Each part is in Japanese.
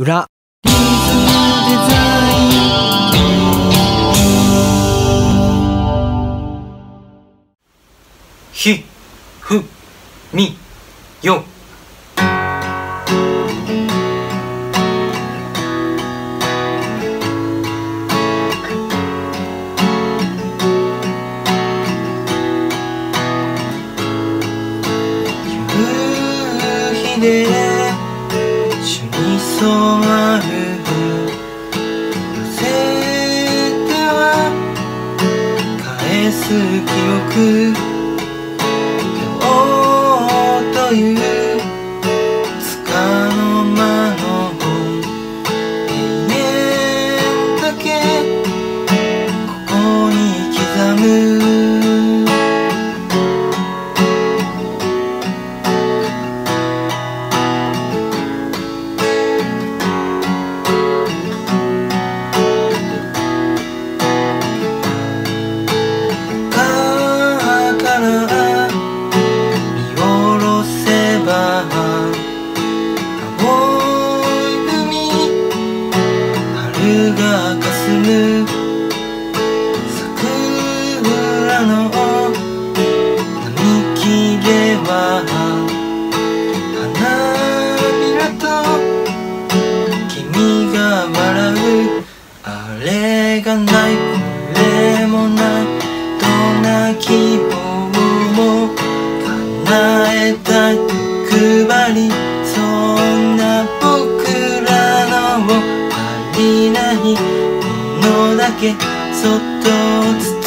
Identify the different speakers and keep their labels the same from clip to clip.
Speaker 1: 裏。
Speaker 2: ひふみよ。夕日でく」「買おという」希望も叶えたくばりそんな僕らのも足りないものだけそっと伝え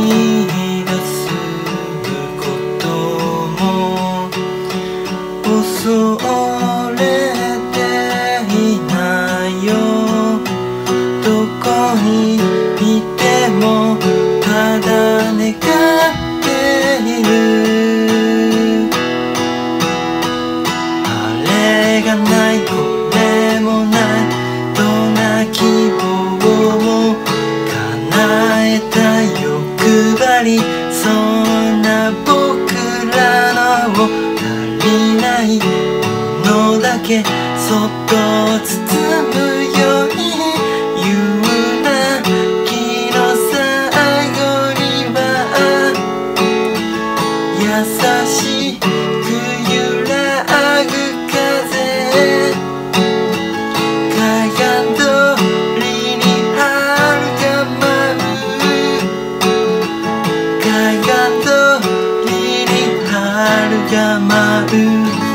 Speaker 2: mim. 僕らの足りないものだけそっと包むように言うな気の最後には優しいがまう